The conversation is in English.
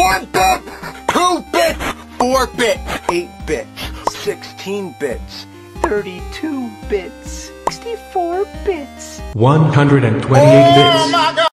One bit, two bits, four bits, eight bits, sixteen bits, 32 bits, 64 bits. 128 Oh bits.